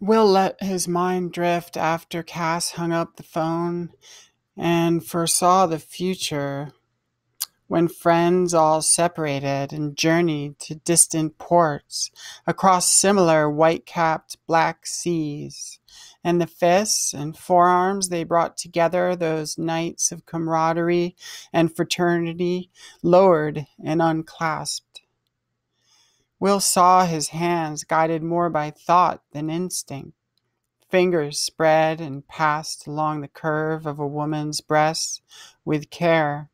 Will let his mind drift after Cass hung up the phone and foresaw the future when friends all separated and journeyed to distant ports across similar white capped black seas. And the fists and forearms they brought together, those nights of camaraderie and fraternity, lowered and unclasped. Will saw his hands guided more by thought than instinct. Fingers spread and passed along the curve of a woman's breast with care,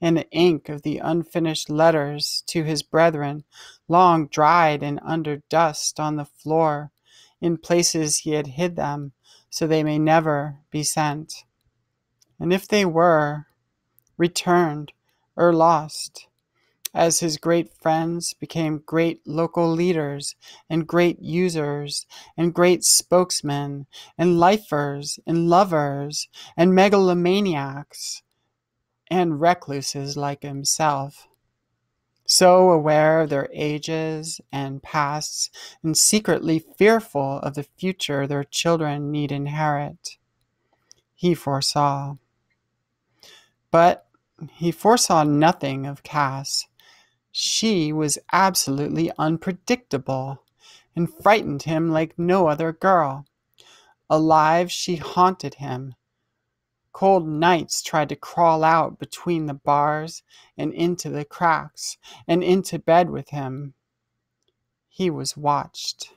and the ink of the unfinished letters to his brethren, long dried and under dust on the floor, in places he had hid them so they may never be sent. And if they were, returned or lost, as his great friends became great local leaders and great users and great spokesmen and lifers and lovers and megalomaniacs and recluses like himself. So aware of their ages and pasts and secretly fearful of the future their children need inherit. He foresaw. But he foresaw nothing of Cass she was absolutely unpredictable and frightened him like no other girl. Alive, she haunted him. Cold nights tried to crawl out between the bars and into the cracks and into bed with him. He was watched.